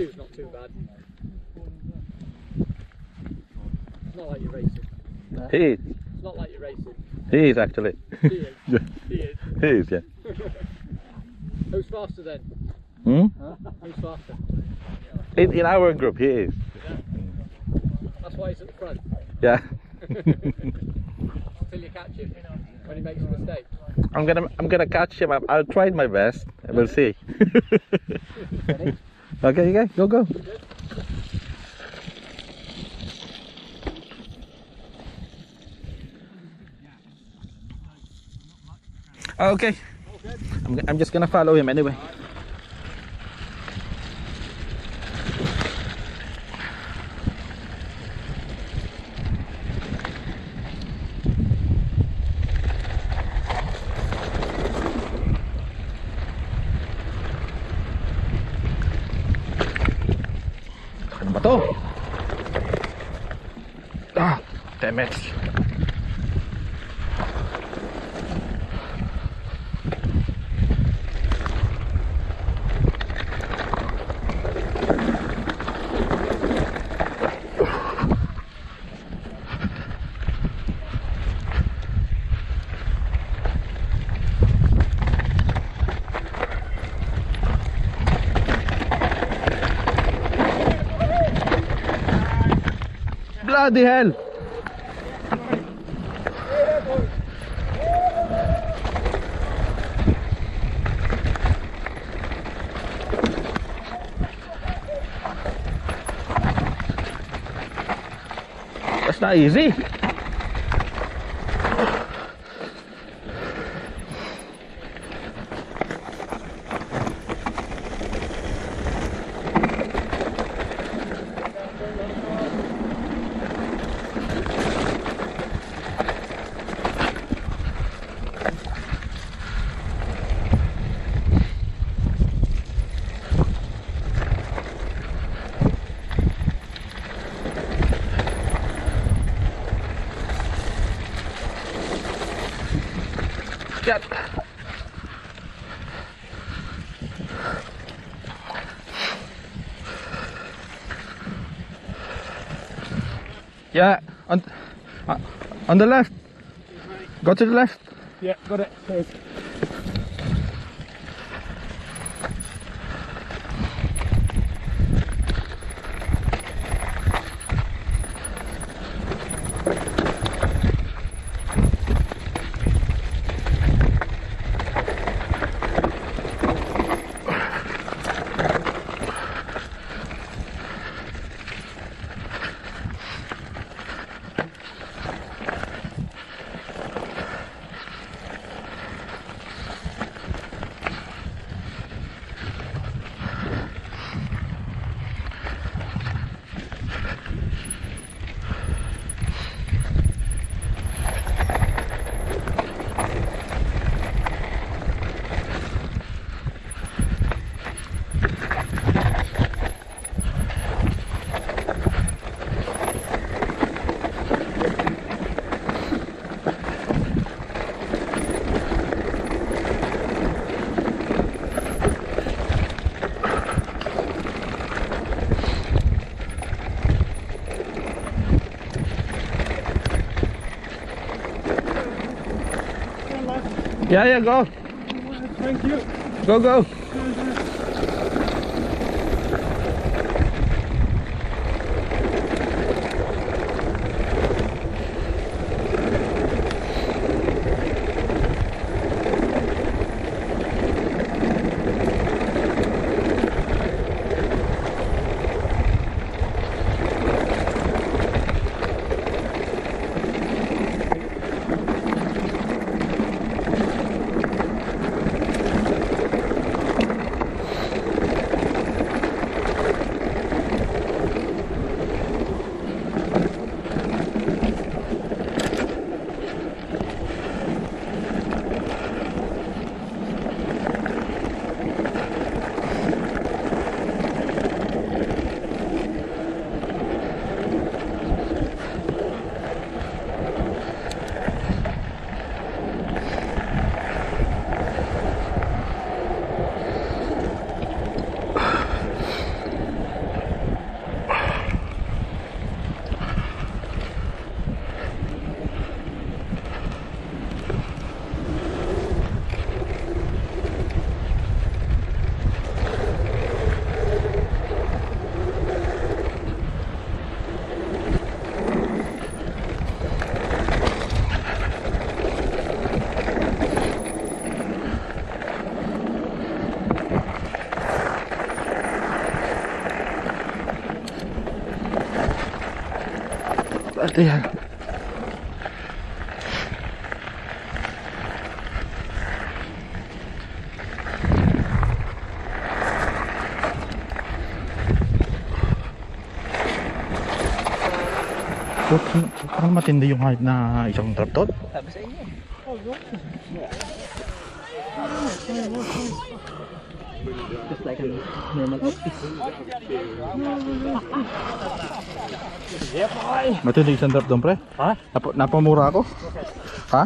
two's not too bad. It's not like you're racing. He is. It's not like you're racing. He is actually. He is. yeah. He is. He is, yeah. Who's faster then? Hmm? Who's faster? In, in our group, he is. That's why he's at the front. Yeah. Until you catch him when he makes a mistake. I'm gonna I'm gonna catch him. I'll, I'll try my best. We'll see. Okay, okay, go go. Okay. I'm, I'm just gonna follow him anyway. So. Ah, der Metz. Bloody hell! That's not easy. Yep. Yeah, on, uh, on the left. Go to the left. Yeah, got it. Yeah, yeah, go. Thank you. Go, go. Swerte yan. So, parang matindi yung height na isang trap tot. Sabi sa inyo. Just like a normal office. Matindi isang trap doon pre. Ha? Nap napamura ako. Ha?